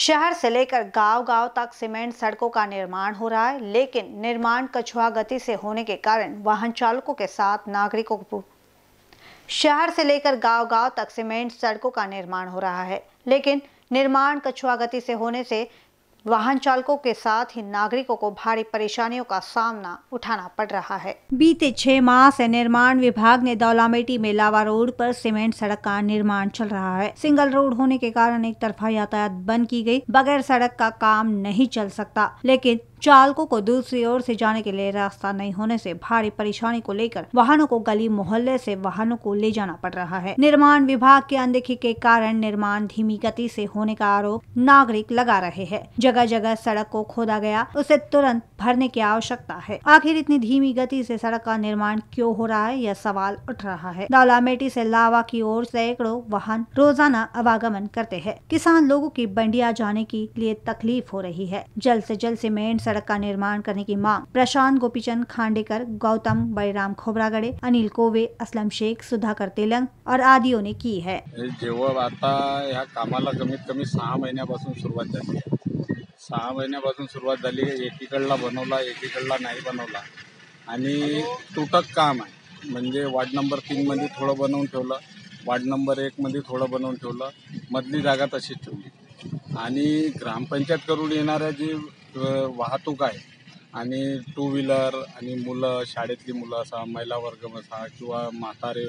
शहर से लेकर गाँव गाँव तक सीमेंट सड़कों का निर्माण हो रहा है, लेकिन निर्माण कछुआ गति से होने के कारण वाहन चालकों के साथ नागरिकों को शहर से लेकर गाँव गाँव तक सीमेंट सड़कों का निर्माण हो रहा है, लेकिन निर्माण कछुआ गति से होने से वाहन चालकों के साथ ही नागरिकों को भारी परेशानियों का सामना उठाना पड़ रहा है। बीते छह माह से निर्माण विभाग ने दौलामेटी में लावा रोड पर सीमेंट सड़क का निर्माण चल रहा है। सिंगल रोड होने के कारण एक तरफा यातायात बंद की गई, बगैर सड़क का काम नहीं चल सकता। लेकिन चालकों को दूसरी ओर से जाने के लिए रास्ता नहीं होने से भारी परेशानी को लेकर वाहनों को गली मोहल्ले से वाहनों को ले जाना पड़ रहा है। निर्माण विभाग की अनदेखी के कारण निर्माण धीमी गति से होने का आरोप नागरिक लगा रहे हैं। जगह जगह सड़क को खोदा गया, उसे तुरंत भरने की आवश्यकता है। आखिर इतनी धीमी गति से सड़क का निर्माण क्यों हो रहा है, यह सवाल उठ रहा है। दौलामेटी से लावा की ओर सैकड़ों वाहन रोज़ाना आवागमन करते हैं। किसान लोगों की बंडिया जाने के लिए तकलीफ़ हो रही है। जल्द से जल्द सीमेंट सड़क का निर्माण करने की मांग। प्रशांत गोपीचंद खांडेकर गौतम बळीराम खोबरागडे अनिल कोवे असलम शेख सुधाकर तेलंग और आदियों ने की है। जेव्हा आता ह्या कामाला कमीत कमी सहा महिन्यापासून सुरुवात झाली सहा महिन्यापासून सुरुवात झाली एकीकडला बनवला एकीकडला नाही बनवला. आणि तुटक काम आहे. म्हणजे वार्ड नंबर तीनमध्ये थोडं बनवून ठेवलं वार्ड नंबर एकमध्ये थोडं बनवून ठेवलं मधली जागा तशीच ठेवली. आणि ग्रामपंचायतकडून येणाऱ्या जी वाहतूक आहे. आणि टू व्हीलर आणि मुलं शाळेतली मुलं असा महिला वर्ग असा किंवा म्हातारे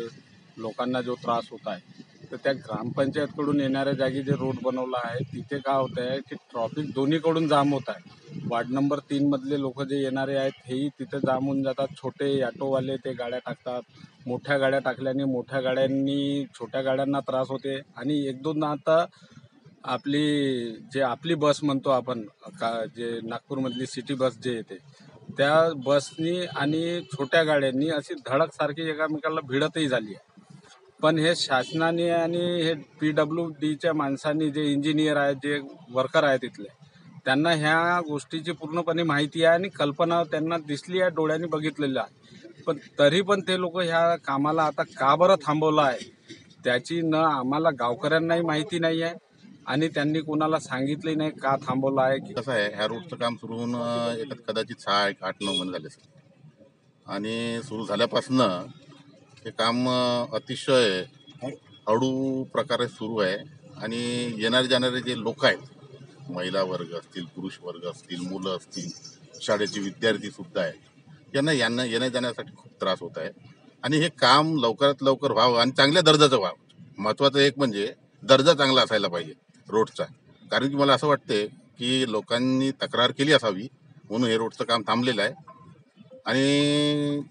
लोकांना जो त्रास होत आहे तर त्या ग्रामपंचायतकडून येणाऱ्या जागी जे रोड बनवला आहे तिथे काय होत आहे की ट्रॉफिक दोन्हीकडून जाम होत आहे. वार्ड नंबर तीनमधले लोक जे येणारे आहेत हेही तिथे जाम होऊन जातात. छोटे ॲटोवाले ते गाड्या टाकतात. मोठ्या गाड्या टाकल्याने मोठ्या गाड्यांनी छोट्या गाड्यांना त्रास होते. आणि एक दोन आता आपली जे आपली बस म्हणतो आपण का जे नागपूरमधली सिटी बस जे येते त्या बसनी आणि छोट्या गाड्यांनी अशी धडक सारखी एकामेकाला भिडतही झाली आहे. पण हे शासनाने आणि हे पी डब्ल्यू डीच्या माणसांनी जे इंजिनियर आहेत जे वर्कर आहेत तिथले त्यांना ह्या गोष्टीची पूर्णपणे माहिती आहे आणि कल्पना त्यांना दिसली आहे डोळ्यांनी बघितलेली आहे. पण तरी पण ते लोक ह्या कामाला आता का बरं थांबवलं आहे त्याची न आम्हाला गावकऱ्यांनाही माहिती नाही आहे. आणि त्यांनी कोणाला सांगितले नाही का थांबवलं आहे की कसं आहे ह्या रोडचं काम सुरू होऊन अं, कदाचित सहा एक आठ नऊ महिने झाले असेल आणि सुरू झाल्यापासनं हे काम अतिशय हळू प्रकारे सुरू आहे. आणि येणारे जाणारे जे लोक आहेत महिला वर्ग असतील पुरुष वर्ग असतील मुलं असतील शाळेचे विद्यार्थी सुद्धा आहेत यांना यांना येण्या जाण्यासाठी खूप त्रास होत आहे. आणि हे काम लवकरात लवकर व्हावं आणि चांगल्या दर्जाचं व्हावं. महत्त्वाचं एक म्हणजे दर्जा चांगला असायला पाहिजे. रोडचा कारण की मला असं वाटते की लोकांनी तक्रार केली असावी म्हणून हे रोडचं काम थांबलेलं आहे. आणि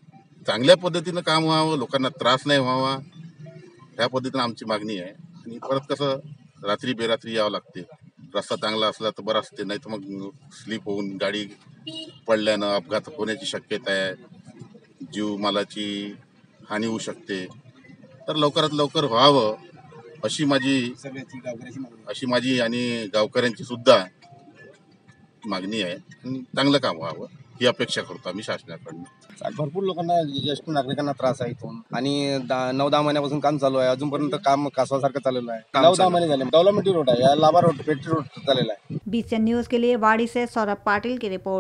चांगल्या पद्धतीनं काम व्हावं लोकांना त्रास नाही व्हावा ह्या पद्धतीनं आमची मागणी आहे. आणि परत कसं रात्री बेरात्री यावं लागते. रस्ता चांगला असला तर बरं असते नाही तर मग स्लिप होऊन गाडी पडल्यानं अपघात होण्याची शक्यता आहे. जीव मालाची हानी होऊ शकते. तर लवकरात लवकर व्हावं. अशी माझी अशी माझी आणि गावकऱ्यांची सुद्धा मागणी आहे. आणि चांगलं काम व्हावं ही अपेक्षा करतो आम्ही शासनाकडनं. भरपूर लोकांना ज्येष्ठ नागरिकांना त्रास आहे इथून. आणि दहा- नऊ दहा महिन्यापासून काम चालू आहे. अजूनपर्यंत काम कासवासारखं चाललेलं आहे. नऊ दहा महिने झाले. डेव्हलपमेंट रोड आहे. या लाभा रोड पेट्री रोड चाललेला आहे. बीसीएन न्यूज के लिए वाड़ी से सौरभ पाटिल की रिपोर्ट